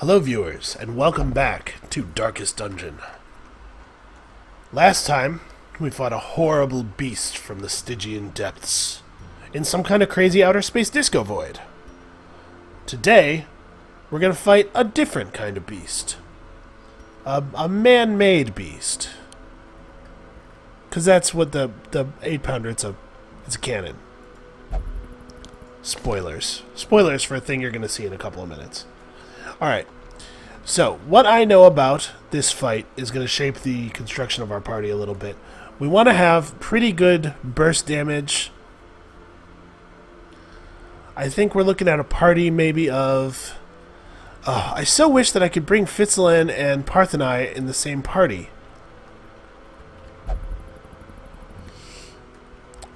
Hello, viewers, and welcome back to Darkest Dungeon. Last time, we fought a horrible beast from the Stygian depths in some kind of crazy outer space disco void. Today, we're going to fight a different kind of beast. A, a man made beast. Because that's what the, the 8 pounder, it's a, it's a cannon. Spoilers. Spoilers for a thing you're going to see in a couple of minutes. Alright. So, what I know about this fight is going to shape the construction of our party a little bit. We want to have pretty good burst damage. I think we're looking at a party maybe of... Oh, I so wish that I could bring Fitzalan and Parthenai in the same party.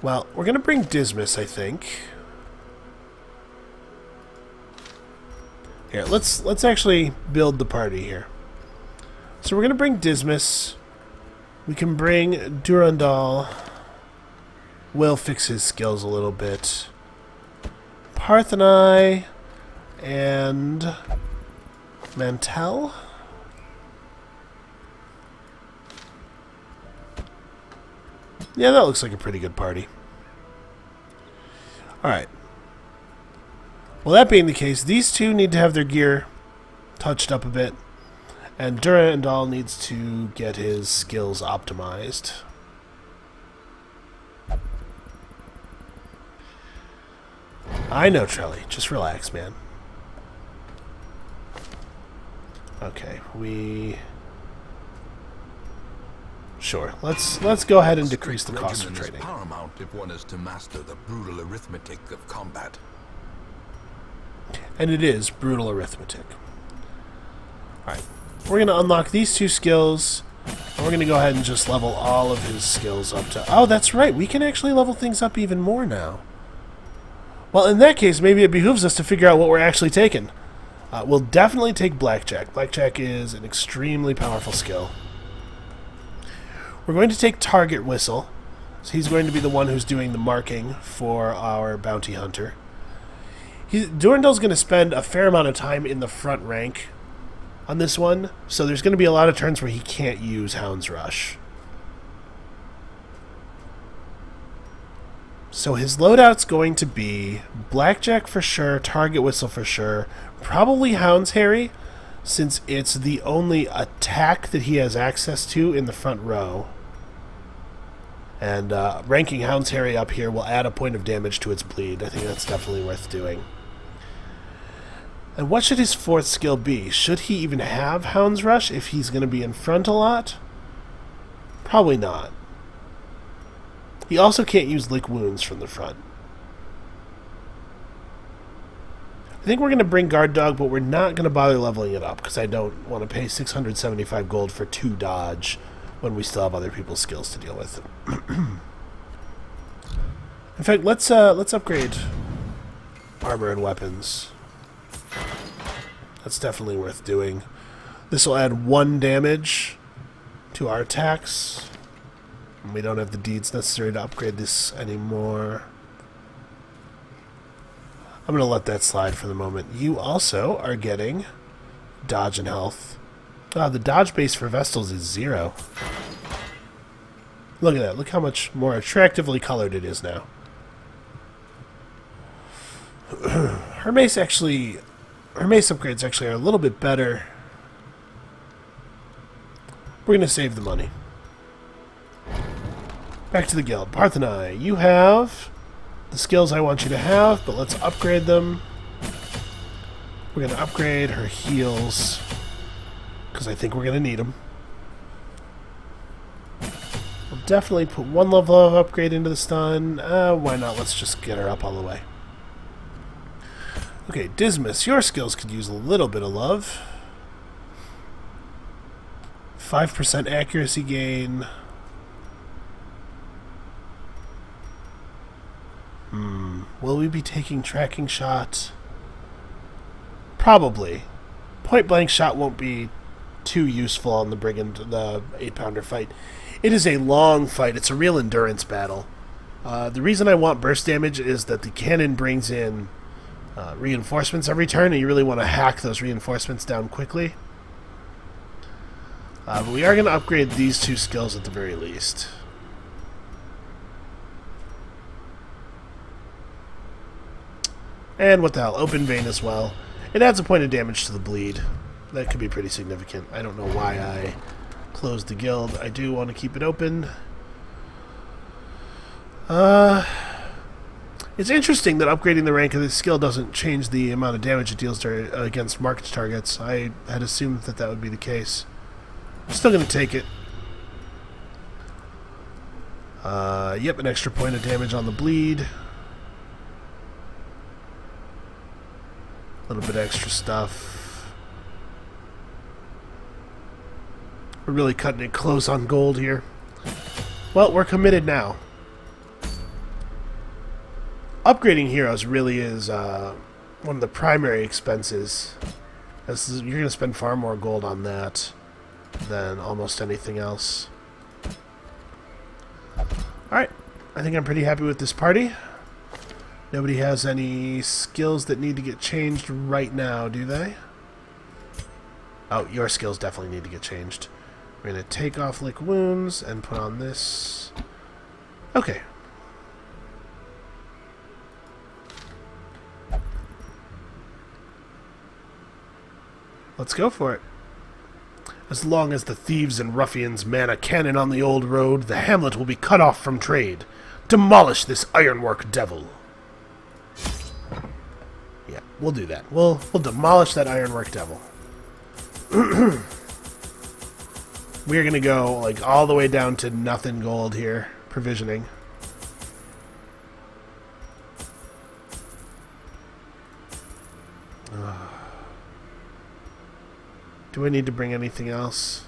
Well, we're going to bring Dismas, I think. Here, let's let's actually build the party here. So we're gonna bring Dismas. We can bring Durandal. Will fix his skills a little bit. Parthenai and Mantel. Yeah, that looks like a pretty good party. Alright. Well, that being the case, these two need to have their gear touched up a bit. And Durandal needs to get his skills optimized. I know, Trelly. Just relax, man. Okay, we... Sure. Let's let's go ahead and decrease the cost of trading. paramount if one is to master the brutal arithmetic of combat. And it is brutal arithmetic. Alright. We're going to unlock these two skills. And we're going to go ahead and just level all of his skills up to... Oh, that's right. We can actually level things up even more now. Well, in that case, maybe it behooves us to figure out what we're actually taking. Uh, we'll definitely take Blackjack. Blackjack is an extremely powerful skill. We're going to take Target Whistle. So he's going to be the one who's doing the marking for our bounty hunter. Durandal's going to spend a fair amount of time in the front rank on this one, so there's going to be a lot of turns where he can't use Hound's Rush. So his loadout's going to be Blackjack for sure, Target Whistle for sure, probably Hound's Harry, since it's the only attack that he has access to in the front row. And uh, ranking Hound's Harry up here will add a point of damage to its bleed. I think that's definitely worth doing. And what should his fourth skill be? Should he even have Hound's Rush if he's going to be in front a lot? Probably not. He also can't use Lick Wounds from the front. I think we're going to bring Guard Dog, but we're not going to bother leveling it up because I don't want to pay 675 gold for two dodge when we still have other people's skills to deal with. In fact, let's uh, let's upgrade armor and weapons. That's definitely worth doing. This will add one damage to our attacks. We don't have the deeds necessary to upgrade this anymore. I'm going to let that slide for the moment. You also are getting dodge and health. Ah, the dodge base for Vestals is zero. Look at that. Look how much more attractively colored it is now. Her mace actually... Her mace upgrades actually are a little bit better. We're going to save the money. Back to the guild. Parthenai, you have the skills I want you to have, but let's upgrade them. We're going to upgrade her heals, because I think we're going to need them. We'll definitely put one level of upgrade into the stun. Uh, why not? Let's just get her up all the way. Okay, Dismas, your skills could use a little bit of love. 5% accuracy gain. Hmm. Will we be taking tracking shots? Probably. Point blank shot won't be too useful on the brigand, the eight pounder fight. It is a long fight. It's a real endurance battle. Uh, the reason I want burst damage is that the cannon brings in uh, reinforcements every turn, and you really want to hack those reinforcements down quickly. Uh, but we are going to upgrade these two skills at the very least. And what the hell, open vein as well. It adds a point of damage to the bleed. That could be pretty significant. I don't know why I closed the guild. I do want to keep it open. Uh, it's interesting that upgrading the rank of this skill doesn't change the amount of damage it deals against marked targets. I had assumed that that would be the case. I'm still going to take it. Uh, yep, an extra point of damage on the bleed. A little bit extra stuff. We're really cutting it close on gold here. Well, we're committed now. Upgrading heroes really is uh, one of the primary expenses. Is, you're going to spend far more gold on that than almost anything else. Alright, I think I'm pretty happy with this party. Nobody has any skills that need to get changed right now, do they? Oh, your skills definitely need to get changed. We're going to take off Lick Wounds and put on this. Okay. Let's go for it. As long as the thieves and ruffians man a cannon on the old road, the hamlet will be cut off from trade. Demolish this ironwork devil. Yeah, we'll do that. We'll we'll demolish that ironwork devil. We're gonna go like all the way down to nothing gold here, provisioning. Do I need to bring anything else?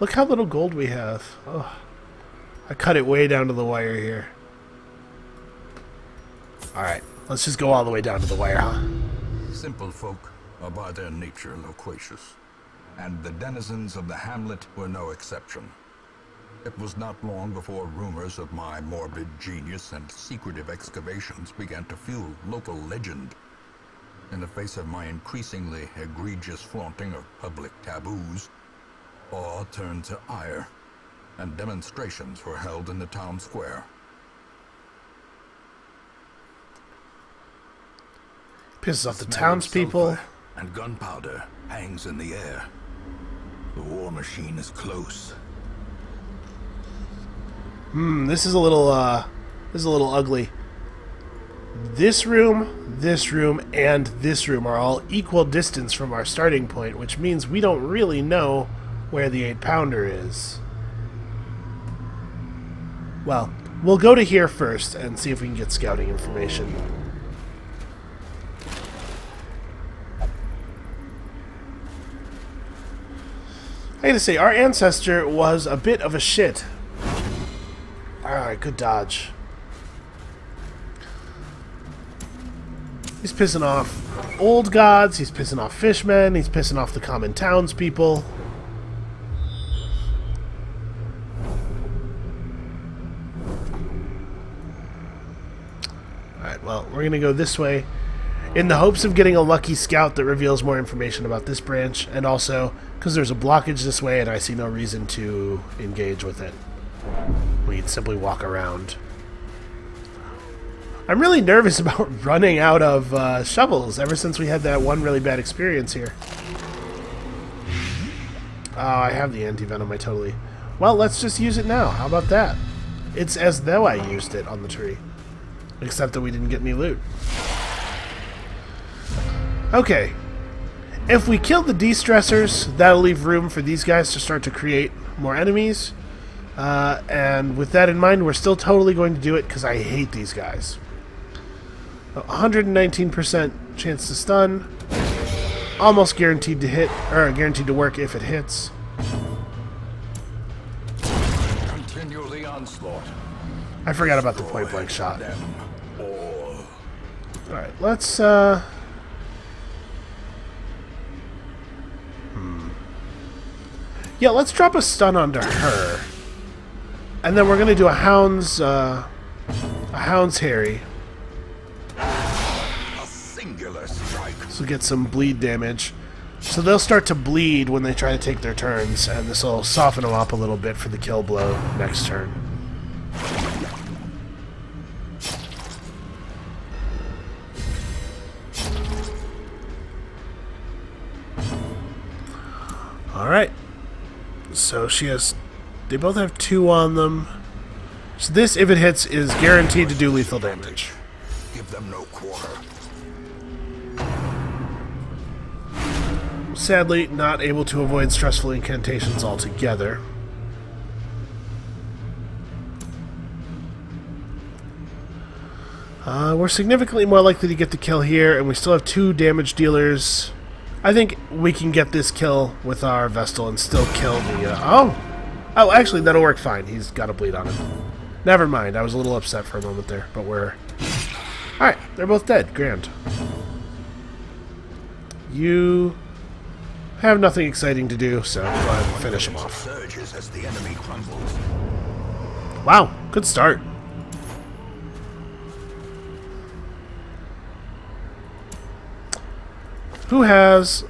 Look how little gold we have. Oh, I cut it way down to the wire here. Alright, let's just go all the way down to the wire, huh? Simple folk are by their nature loquacious, and the denizens of the hamlet were no exception. It was not long before rumors of my morbid genius and secretive excavations began to fuel local legend. In the face of my increasingly egregious flaunting of public taboos, awe turned to ire, and demonstrations were held in the town square. Pisses off the, the townspeople. And gunpowder hangs in the air. The war machine is close. Hmm, this is a little, uh, this is a little ugly. This room, this room, and this room are all equal distance from our starting point, which means we don't really know where the 8-pounder is. Well, we'll go to here first and see if we can get scouting information. I gotta say, our ancestor was a bit of a shit. Alright, good dodge. He's pissing off old gods, he's pissing off fishmen, he's pissing off the common townspeople. Alright, well, we're gonna go this way in the hopes of getting a lucky scout that reveals more information about this branch, and also because there's a blockage this way and I see no reason to engage with it. We can simply walk around. I'm really nervous about running out of uh, shovels ever since we had that one really bad experience here. Oh, I have the anti-venom, I totally... Well, let's just use it now. How about that? It's as though I used it on the tree. Except that we didn't get any loot. Okay. If we kill the de-stressors, that'll leave room for these guys to start to create more enemies. Uh, and with that in mind, we're still totally going to do it because I hate these guys. 119% chance to stun. Almost guaranteed to hit, or guaranteed to work if it hits. Continue the onslaught. I forgot about the point blank shot. Alright, let's, uh... Hmm. Yeah, let's drop a stun onto her. And then we're going to do a Hound's uh, a Hound's Harry. A singular strike. Will get some bleed damage. So they'll start to bleed when they try to take their turns, and this will soften them up a little bit for the kill blow next turn. Alright. So she has... They both have two on them. So this, if it hits, is guaranteed to do lethal damage. Give them no quarter. Sadly, not able to avoid stressful incantations altogether. Uh, we're significantly more likely to get the kill here, and we still have two damage dealers. I think we can get this kill with our Vestal and still kill the... Uh, oh! Oh, actually, that'll work fine. He's got a bleed on him. Never mind. I was a little upset for a moment there, but we're... Alright, they're both dead. Grand. You have nothing exciting to do, so and finish him off. Wow, good start. Who has...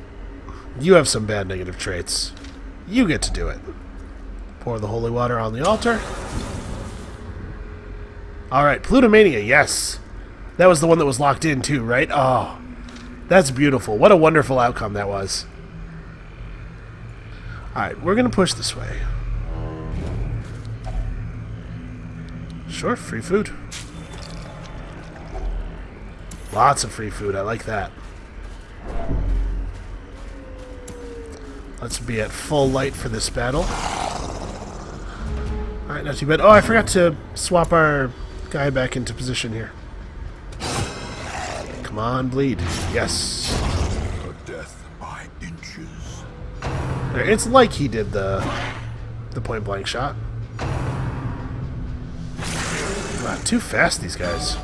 You have some bad negative traits. You get to do it. Pour the holy water on the altar. Alright, Plutomania, yes. That was the one that was locked in too, right? Oh, that's beautiful. What a wonderful outcome that was. Alright, we're going to push this way. Sure, free food. Lots of free food, I like that. Let's be at full light for this battle. Alright, not too bad. Oh, I forgot to swap our guy back into position here. Come on, bleed. Yes. Death by inches. There, It's like he did the the point blank shot. Wow, too fast, these guys.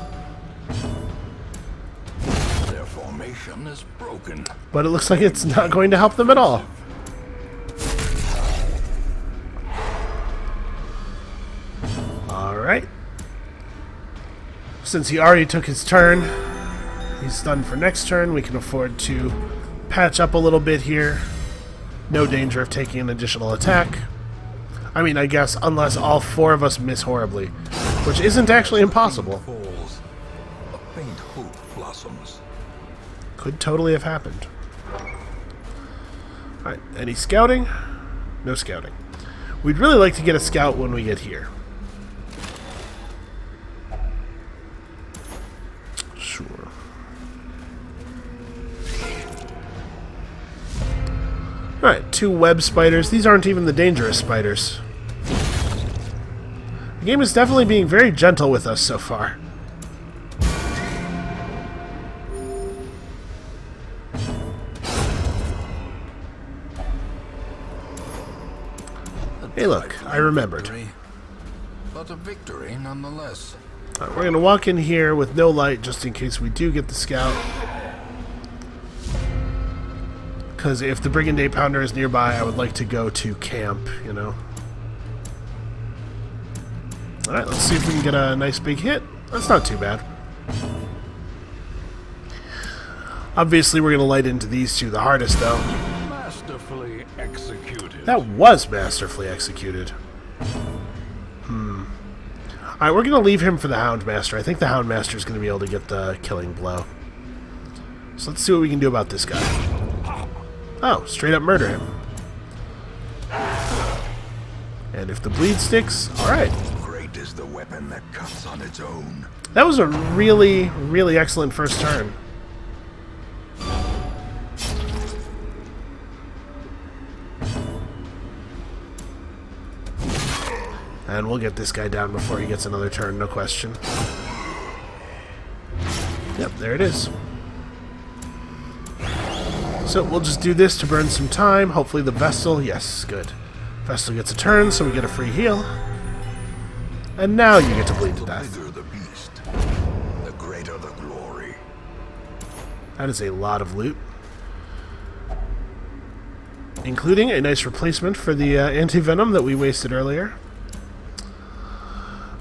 Their formation is broken. But it looks like it's not going to help them at all. Since he already took his turn, he's done for next turn. We can afford to patch up a little bit here. No danger of taking an additional attack. I mean, I guess, unless all four of us miss horribly. Which isn't actually impossible. Could totally have happened. Alright, any scouting? No scouting. We'd really like to get a scout when we get here. Alright, two web spiders. These aren't even the dangerous spiders. The game is definitely being very gentle with us so far. Hey look, I remembered. But a victory nonetheless. Alright, we're gonna walk in here with no light just in case we do get the scout. Because if the Brigand Day Pounder is nearby, I would like to go to camp, you know. Alright, let's see if we can get a nice big hit. That's not too bad. Obviously, we're going to light into these two the hardest, though. Masterfully executed. That was masterfully executed. Hmm. Alright, we're going to leave him for the Houndmaster. I think the Houndmaster is going to be able to get the killing blow. So let's see what we can do about this guy. Oh, straight up murder him. And if the bleed sticks, alright. Great is the weapon that cuts on its own. That was a really, really excellent first turn. And we'll get this guy down before he gets another turn, no question. Yep, there it is. So we'll just do this to burn some time. Hopefully the Vestal, yes, good. Vestal gets a turn, so we get a free heal. And now you get to bleed to death. the beast, the greater the glory. That is a lot of loot. Including a nice replacement for the uh, anti-venom that we wasted earlier.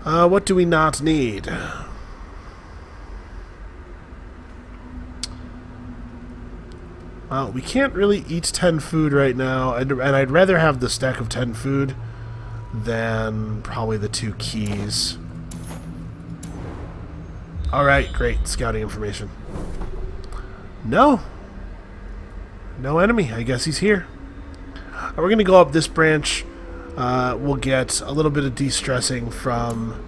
Uh, what do we not need? Well, we can't really eat 10 food right now, and, and I'd rather have the stack of 10 food than probably the two keys. Alright, great. Scouting information. No. No enemy. I guess he's here. We're going to go up this branch. Uh, we'll get a little bit of de-stressing from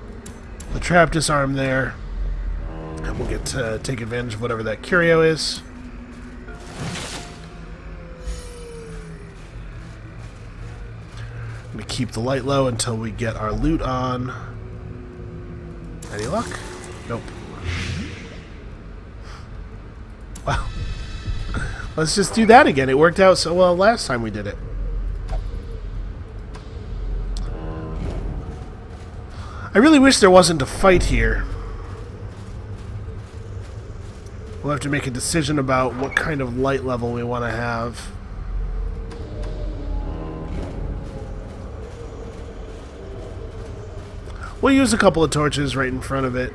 the trap disarm there. And we'll get to take advantage of whatever that curio is. We keep the light low until we get our loot on. Any luck? Nope. Wow. Let's just do that again. It worked out so well last time we did it. I really wish there wasn't a fight here. We'll have to make a decision about what kind of light level we want to have. We'll use a couple of torches right in front of it.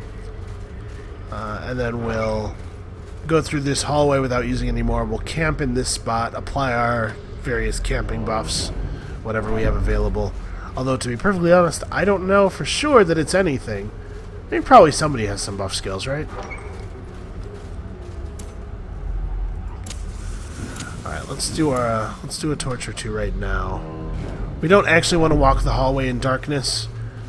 Uh, and then we'll go through this hallway without using any more. We'll camp in this spot, apply our various camping buffs, whatever we have available. Although, to be perfectly honest, I don't know for sure that it's anything. I mean, probably somebody has some buff skills, right? Alright, let's do uh, let's do a torch or two right now. We don't actually want to walk the hallway in darkness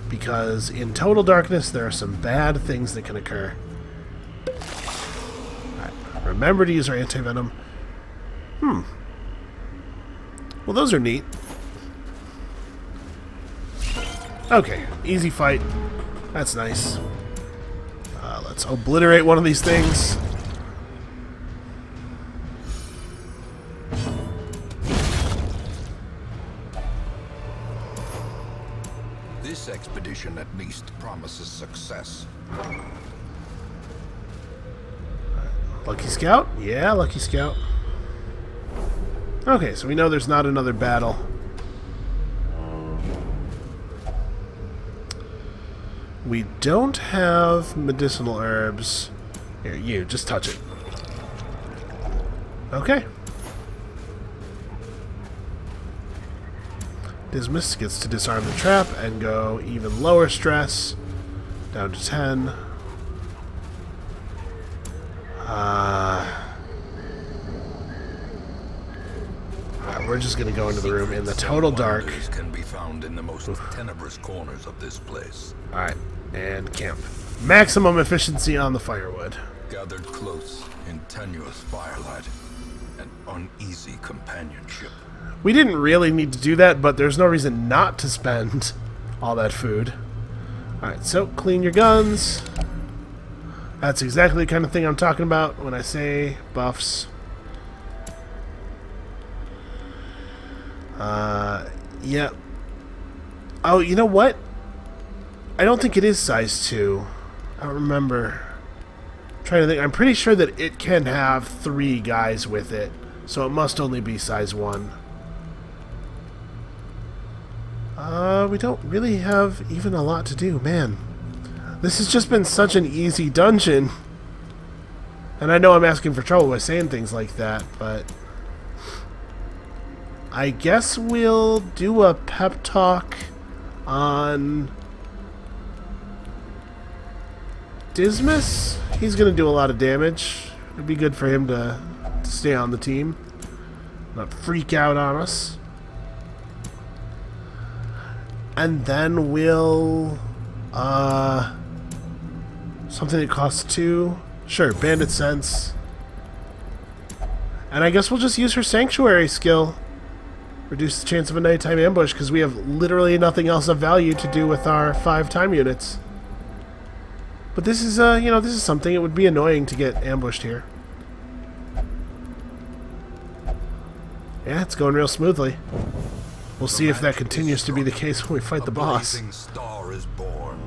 because in total darkness there are some bad things that can occur. Right. Remember to use our anti-venom. Hmm. Well, those are neat. Okay, easy fight. That's nice. Uh, let's obliterate one of these things. Promises success. Lucky Scout? Yeah, Lucky Scout. Okay, so we know there's not another battle. We don't have medicinal herbs. Here, you, just touch it. Okay. Dismas gets to disarm the trap and go even lower stress, down to 10. Uh, we're just gonna go into the room in the total dark. Can be found in the most tenebrous corners of this place. All right, and camp. Maximum efficiency on the firewood. Gathered close in tenuous firelight, and uneasy companionship. We didn't really need to do that, but there's no reason not to spend all that food. Alright, so clean your guns. That's exactly the kind of thing I'm talking about when I say buffs. Uh, yeah. Oh, you know what? I don't think it is size 2. I don't remember. I'm trying to think. I'm pretty sure that it can have three guys with it, so it must only be size 1. Uh, we don't really have even a lot to do, man. This has just been such an easy dungeon. And I know I'm asking for trouble by saying things like that, but... I guess we'll do a pep talk on... Dismas? He's gonna do a lot of damage. It'd be good for him to, to stay on the team. Not freak out on us. And then we'll... Uh... Something that costs two. Sure, Bandit Sense. And I guess we'll just use her Sanctuary skill. Reduce the chance of a nighttime ambush, because we have literally nothing else of value to do with our five time units. But this is, uh, you know, this is something. It would be annoying to get ambushed here. Yeah, it's going real smoothly. We'll see if that continues to be the case when we fight the boss. star is born.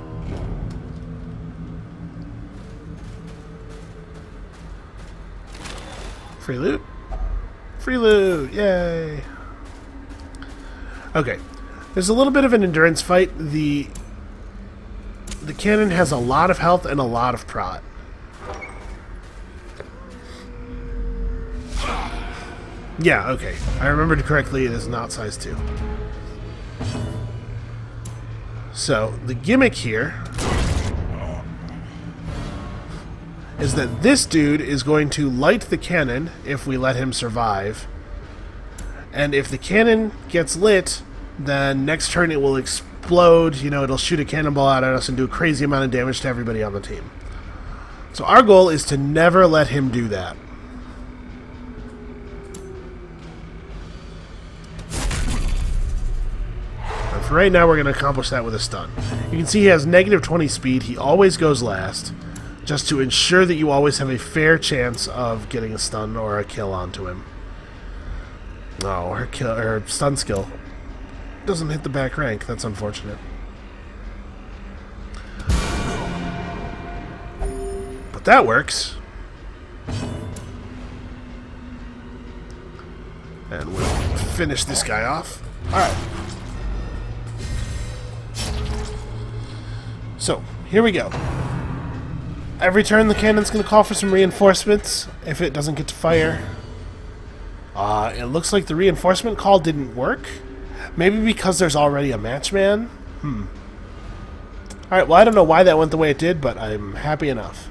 Free loot? Free loot! Yay! Okay. There's a little bit of an endurance fight. The the cannon has a lot of health and a lot of prot. Yeah, okay. I remembered correctly, it is not size 2. So, the gimmick here is that this dude is going to light the cannon if we let him survive. And if the cannon gets lit, then next turn it will explode, you know, it'll shoot a cannonball out at us and do a crazy amount of damage to everybody on the team. So our goal is to never let him do that. For right now, we're going to accomplish that with a stun. You can see he has negative 20 speed. He always goes last, just to ensure that you always have a fair chance of getting a stun or a kill onto him. Oh, her kill, her stun skill doesn't hit the back rank. That's unfortunate. But that works. And we'll finish this guy off. Alright. So, here we go. Every turn the cannon's going to call for some reinforcements if it doesn't get to fire. Uh, it looks like the reinforcement call didn't work. Maybe because there's already a matchman? Hmm. Alright, well I don't know why that went the way it did, but I'm happy enough.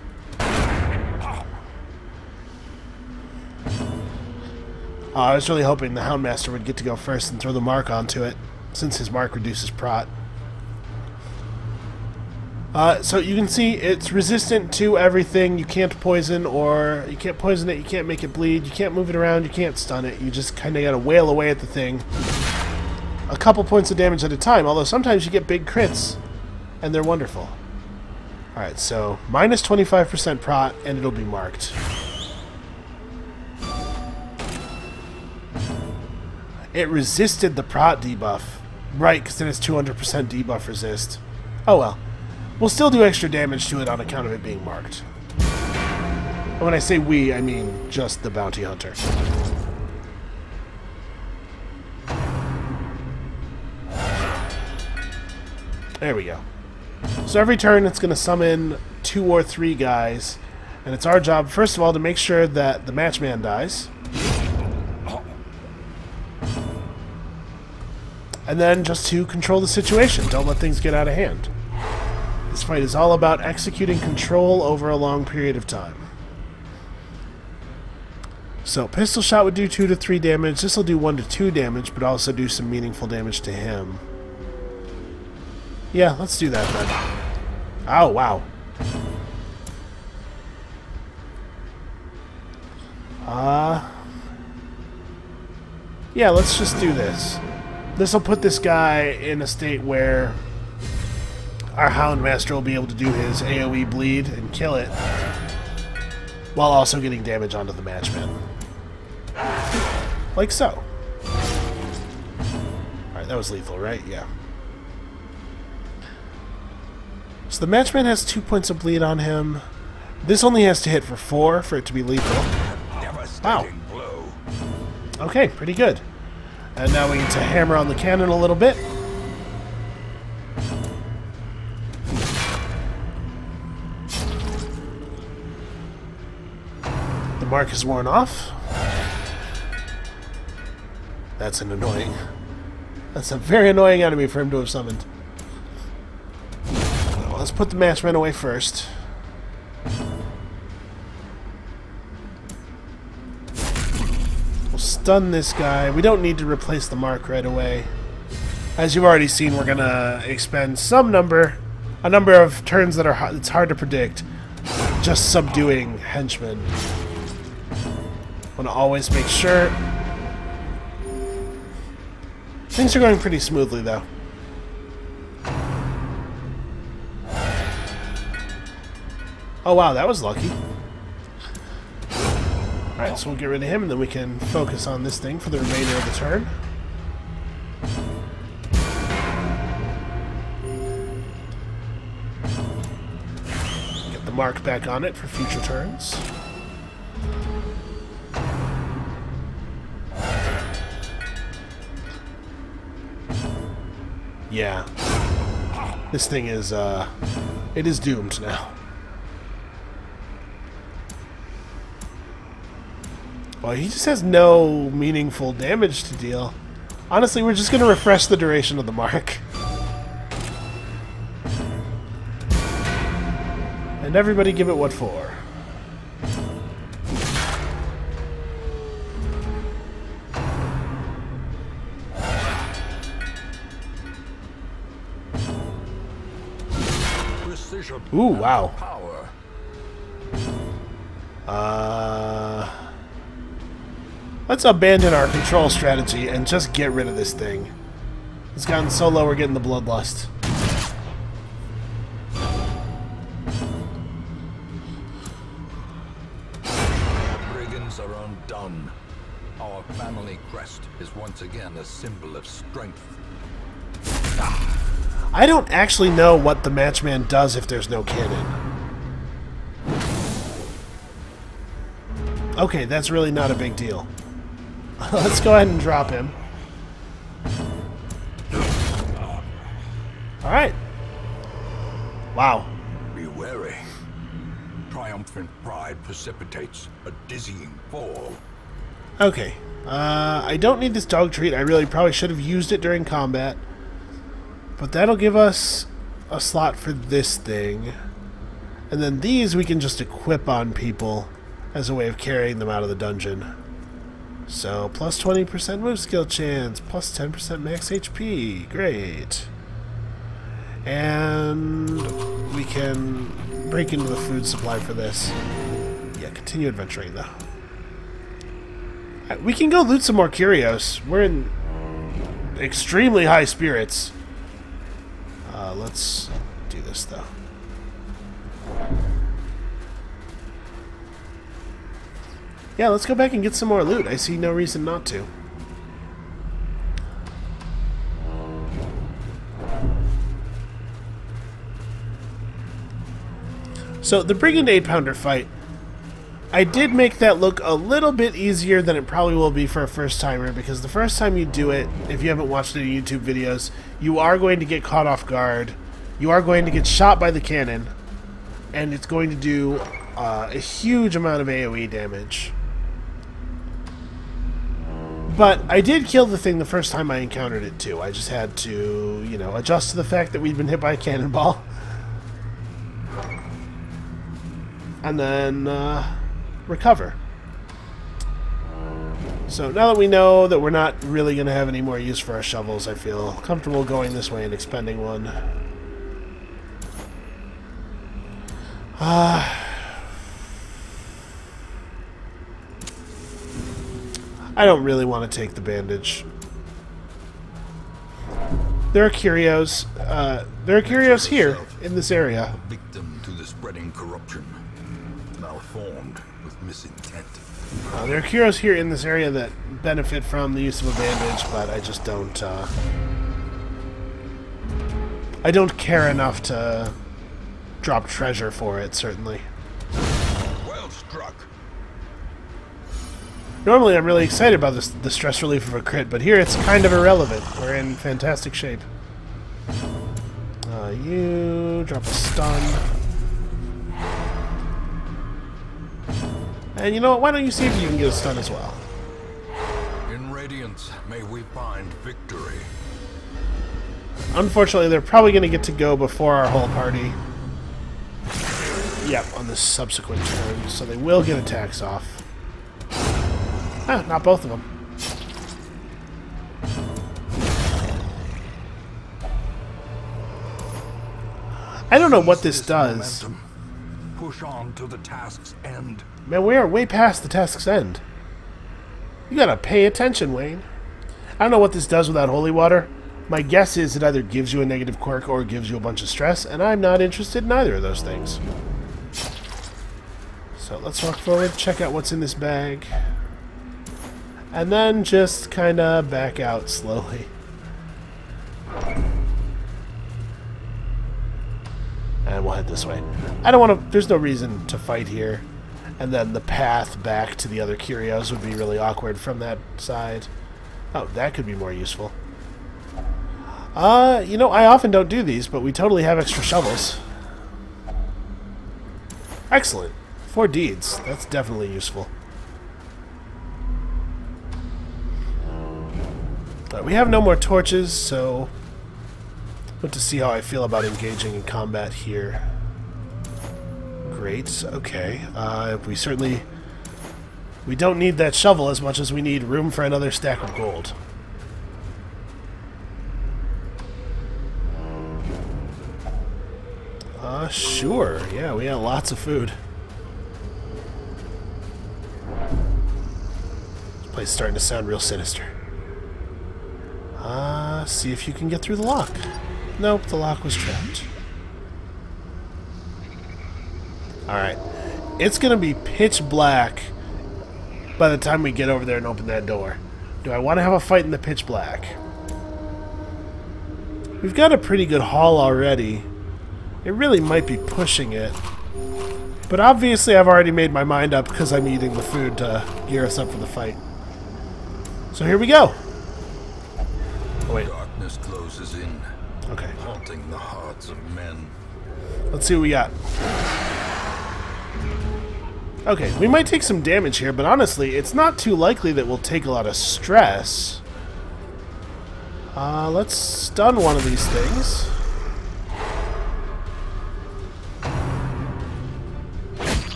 Uh, I was really hoping the Houndmaster would get to go first and throw the mark onto it, since his mark reduces prot. Uh, so you can see it's resistant to everything. You can't poison or you can't poison it. You can't make it bleed. You can't move it around. You can't stun it. You just kind of got to wail away at the thing. A couple points of damage at a time. Although sometimes you get big crits, and they're wonderful. All right, so minus 25% prot, and it'll be marked. It resisted the prot debuff. Right, because then it's 200% debuff resist. Oh well. We'll still do extra damage to it on account of it being marked. And when I say we, I mean just the bounty hunter. There we go. So every turn it's going to summon two or three guys, and it's our job, first of all, to make sure that the matchman dies. And then just to control the situation. Don't let things get out of hand. This fight is all about executing control over a long period of time. So, pistol shot would do 2 to 3 damage. This will do 1 to 2 damage, but also do some meaningful damage to him. Yeah, let's do that then. Oh, wow. Uh... Yeah, let's just do this. This will put this guy in a state where our Houndmaster will be able to do his AoE bleed and kill it while also getting damage onto the matchman. Like so. Alright, that was lethal, right? Yeah. So the matchman has two points of bleed on him. This only has to hit for four for it to be lethal. Wow. Okay, pretty good. And now we get to hammer on the cannon a little bit. Mark is worn off. That's an annoying... That's a very annoying enemy for him to have summoned. Well, let's put the matchman away first. We'll stun this guy. We don't need to replace the mark right away. As you've already seen, we're going to expend some number, a number of turns that are it's hard to predict, just subduing henchmen. Want to always make sure. Things are going pretty smoothly, though. Oh wow, that was lucky. Alright, so we'll get rid of him, and then we can focus on this thing for the remainder of the turn. Get the mark back on it for future turns. Yeah. This thing is, uh... It is doomed now. Well, he just has no meaningful damage to deal. Honestly, we're just going to refresh the duration of the mark. And everybody give it what for. Ooh, wow. Power. Uh, let's abandon our control strategy and just get rid of this thing. It's gotten so low we're getting the bloodlust. Brigands are undone. Our family crest is once again a symbol of strength. I don't actually know what the matchman does if there's no cannon. Okay, that's really not a big deal. Let's go ahead and drop him. Alright. Wow. Be wary. Triumphant pride precipitates a dizzying fall. Okay. Uh, I don't need this dog treat. I really probably should have used it during combat. But that'll give us a slot for this thing. And then these we can just equip on people as a way of carrying them out of the dungeon. So, plus 20% move skill chance, plus 10% max HP. Great. And we can break into the food supply for this. Yeah, continue adventuring though. Uh, We can go loot some more curios. We're in extremely high spirits. Uh, let's do this though. Yeah, let's go back and get some more loot. I see no reason not to. So, the Brigand 8 Pounder fight I did make that look a little bit easier than it probably will be for a first timer because the first time you do it, if you haven't watched any YouTube videos, you are going to get caught off guard. You are going to get shot by the cannon, and it's going to do uh, a huge amount of AoE damage. But I did kill the thing the first time I encountered it too. I just had to, you know, adjust to the fact that we'd been hit by a cannonball. And then, uh, recover. So now that we know that we're not really going to have any more use for our shovels, I feel comfortable going this way and expending one. Ah. I don't really want to take the bandage. There are curios. Uh, there are curios here in this area. Victim to the spreading corruption. Malformed misintent. Uh, there are curios here in this area that benefit from the use of a bandage, but I just don't. Uh, I don't care enough to drop treasure for it. Certainly. Well struck. Normally, I'm really excited about this, the stress relief of a crit, but here it's kind of irrelevant. We're in fantastic shape. Uh, you drop a stun. And you know what? Why don't you see if you can get a stun as well? In radiance, may we find victory. Unfortunately, they're probably going to get to go before our whole party. Yep, on the subsequent turn, so they will get attacks off. Ah, not both of them. I don't know what this does. Momentum. Push on to the task's end. Man, we are way past the task's end. You gotta pay attention, Wayne. I don't know what this does without holy water. My guess is it either gives you a negative quirk or gives you a bunch of stress, and I'm not interested in either of those things. So let's walk forward, check out what's in this bag. And then just kinda back out slowly. and we'll head this way. I don't want to... There's no reason to fight here. And then the path back to the other curios would be really awkward from that side. Oh, that could be more useful. Uh, you know, I often don't do these, but we totally have extra shovels. Excellent. Four deeds. That's definitely useful. But we have no more torches, so Want to see how I feel about engaging in combat here. Great, okay. Uh, we certainly... We don't need that shovel as much as we need room for another stack of gold. Uh, sure. Yeah, we got lots of food. This place is starting to sound real sinister. Uh, see if you can get through the lock. Nope, the lock was trapped. Alright. It's gonna be pitch black by the time we get over there and open that door. Do I want to have a fight in the pitch black? We've got a pretty good haul already. It really might be pushing it. But obviously I've already made my mind up because I'm eating the food to gear us up for the fight. So here we go. Oh, wait. Darkness closes in, Okay. haunting the hearts of men. Let's see what we got. Okay, we might take some damage here, but honestly, it's not too likely that we'll take a lot of stress. Uh, let's stun one of these things.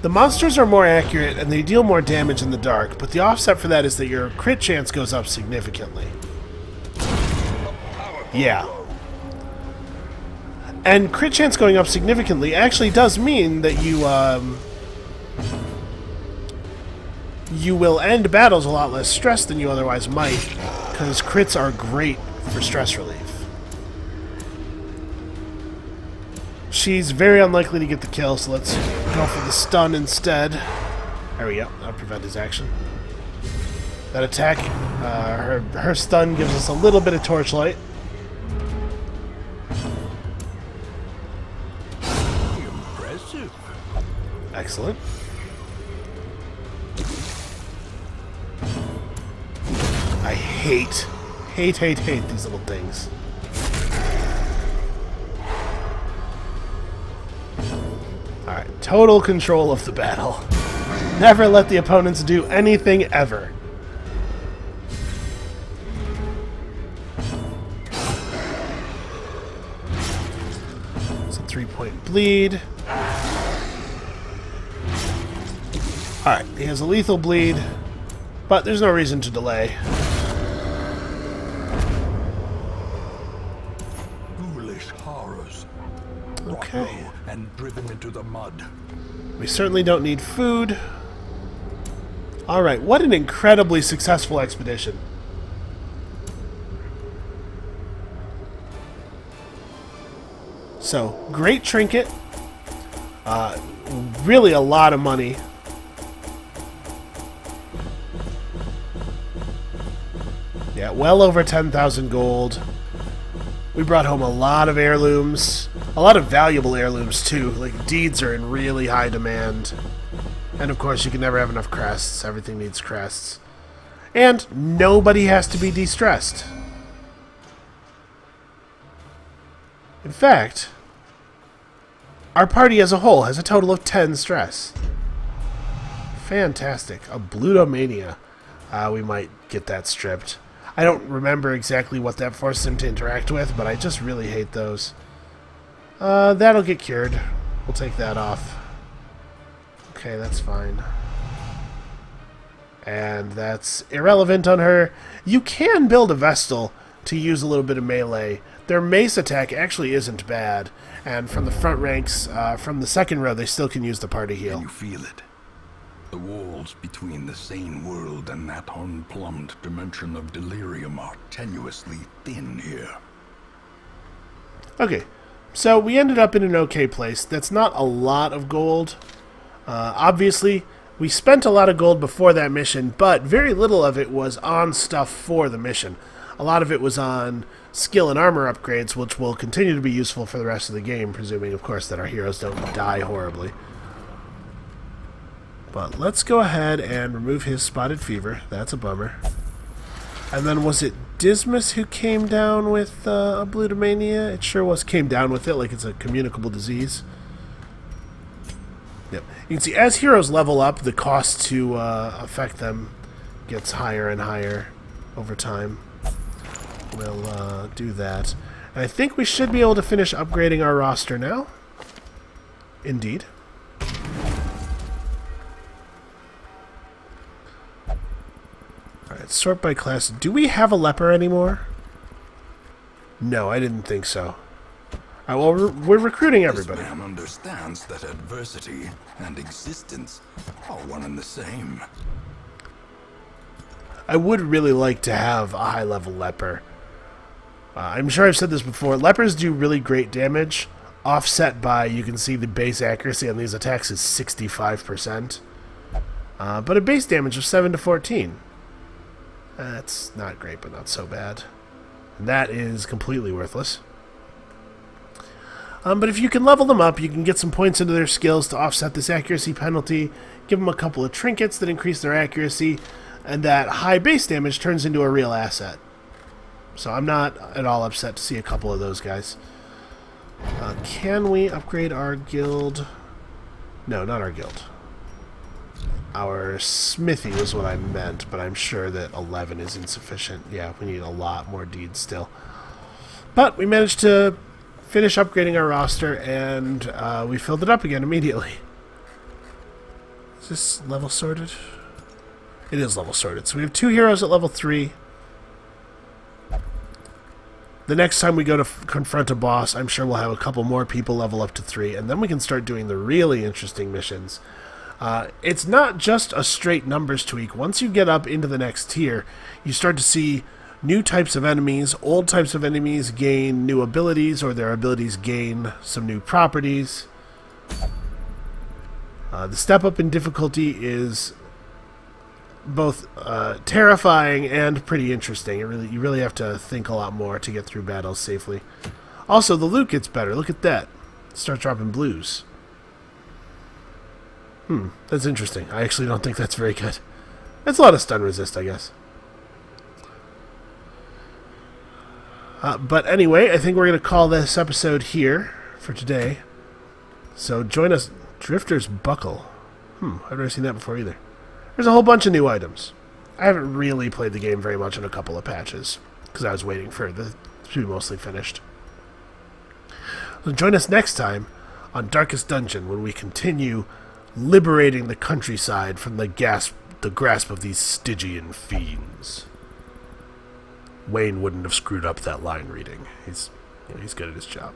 The monsters are more accurate and they deal more damage in the dark, but the offset for that is that your crit chance goes up significantly. Yeah. And crit chance going up significantly actually does mean that you um, you will end battles a lot less stressed than you otherwise might, because crits are great for stress relief. She's very unlikely to get the kill, so let's go for the stun instead. There we go. That'll prevent his action. That attack, uh, her her stun gives us a little bit of torchlight. Excellent. I hate, hate, hate, hate these little things. Alright, total control of the battle. Never let the opponents do anything ever. It's a three point bleed. Alright, he has a lethal bleed, but there's no reason to delay. Ghoulish horrors. Okay. and driven into the mud. We certainly don't need food. Alright, what an incredibly successful expedition. So, great trinket. Uh, really a lot of money. Well over 10,000 gold. We brought home a lot of heirlooms. A lot of valuable heirlooms, too. Like, deeds are in really high demand. And of course, you can never have enough crests. Everything needs crests. And nobody has to be de-stressed. In fact, our party as a whole has a total of 10 stress. Fantastic. Ablutomania. Uh, we might get that stripped. I don't remember exactly what that forced him to interact with, but I just really hate those. Uh, that'll get cured. We'll take that off. Okay, that's fine. And that's irrelevant on her. You can build a Vestal to use a little bit of melee. Their mace attack actually isn't bad. And from the front ranks, uh, from the second row, they still can use the party heal. Can you feel it? The walls between the sane world and that unplumbed dimension of delirium are tenuously thin here. Okay, so we ended up in an okay place. That's not a lot of gold. Uh, obviously, we spent a lot of gold before that mission, but very little of it was on stuff for the mission. A lot of it was on skill and armor upgrades, which will continue to be useful for the rest of the game, presuming, of course, that our heroes don't die horribly. But let's go ahead and remove his spotted fever. That's a bummer. And then was it Dismas who came down with uh, ablutomania? It sure was. Came down with it like it's a communicable disease. Yep. You can see as heroes level up, the cost to uh, affect them gets higher and higher. over time. We'll uh, do that. And I think we should be able to finish upgrading our roster now. Indeed. Alright, sort by class. Do we have a leper anymore? No, I didn't think so. Alright, well, we're, we're recruiting everybody. This man understands that adversity and existence are one and the same. I would really like to have a high level leper. Uh, I'm sure I've said this before. Lepers do really great damage, offset by you can see the base accuracy on these attacks is 65%. Uh, but a base damage of 7 to 14. That's not great, but not so bad. That is completely worthless. Um, but if you can level them up, you can get some points into their skills to offset this accuracy penalty, give them a couple of trinkets that increase their accuracy, and that high base damage turns into a real asset. So I'm not at all upset to see a couple of those guys. Uh, can we upgrade our guild? No, not our guild. Our smithy was what I meant, but I'm sure that 11 is insufficient. Yeah, we need a lot more deeds still. But we managed to finish upgrading our roster, and uh, we filled it up again immediately. Is this level sorted? It is level sorted. So we have two heroes at level 3. The next time we go to confront a boss, I'm sure we'll have a couple more people level up to 3, and then we can start doing the really interesting missions. Uh, it's not just a straight numbers tweak. Once you get up into the next tier, you start to see new types of enemies, old types of enemies gain new abilities, or their abilities gain some new properties. Uh, the step up in difficulty is both uh, terrifying and pretty interesting. It really, you really have to think a lot more to get through battles safely. Also, the loot gets better. Look at that. Start dropping blues. Hmm, that's interesting. I actually don't think that's very good. That's a lot of stun resist, I guess. Uh, but anyway, I think we're going to call this episode here for today. So join us, Drifter's Buckle. Hmm, I've never seen that before either. There's a whole bunch of new items. I haven't really played the game very much in a couple of patches, because I was waiting for the to be mostly finished. So join us next time on Darkest Dungeon when we continue liberating the countryside from the gasp the grasp of these Stygian fiends. Wayne wouldn't have screwed up that line reading. He's he's good at his job.